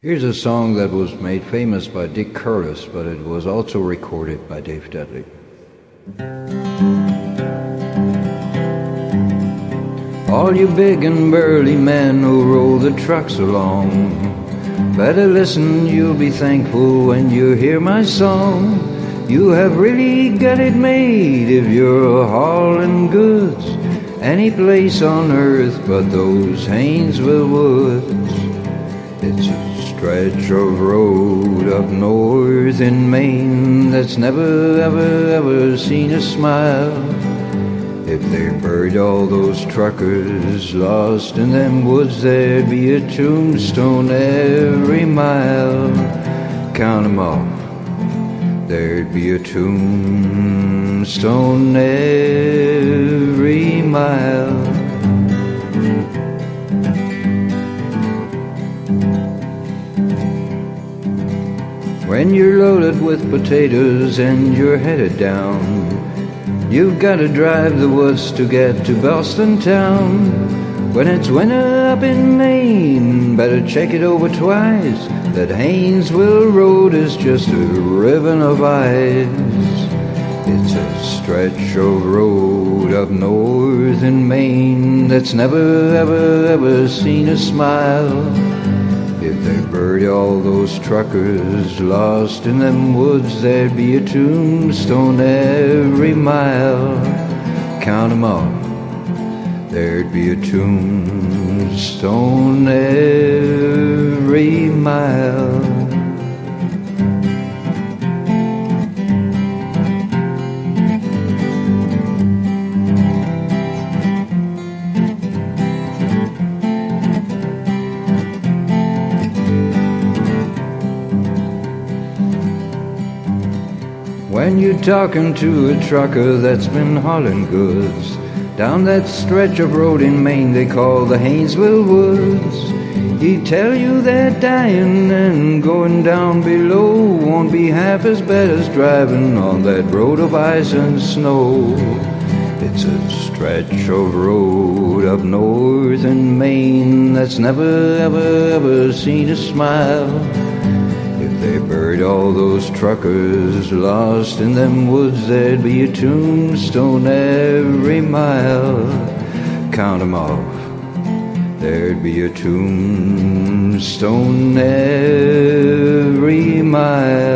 Here's a song that was made famous by Dick Curless, but it was also recorded by Dave Dudley. All you big and burly men who roll the trucks along, better listen, you'll be thankful when you hear my song. You have really got it made if you're hauling goods any place on earth but those Haynesville woods. It's a stretch of road up north in Maine that's never, ever, ever seen a smile. If they buried all those truckers lost in them woods, there'd be a tombstone every mile. Count 'em off. There'd be a tombstone every mile. When you're loaded with potatoes and you're headed down, You've got to drive the woods to get to Boston town. When it's winter up in Maine, better check it over twice. That Haynesville Road is just a ribbon of ice. It's a stretch of road up north in Maine that's never, ever, ever seen a smile. Buried all those truckers lost in them woods, there'd be a tombstone every mile. Count 'em all. There'd be a tombstone every mile. When you're talking to a trucker that's been hauling goods down that stretch of road in Maine they call the Haynesville Woods, he'd tell you that dying and going down below won't be half as bad as driving on that road of ice and snow. It's a stretch of road up north in Maine that's never, ever, ever seen a smile. Buried all those truckers lost in them woods. There'd be a tombstone every mile. Count 'em off. There'd be a tombstone every mile.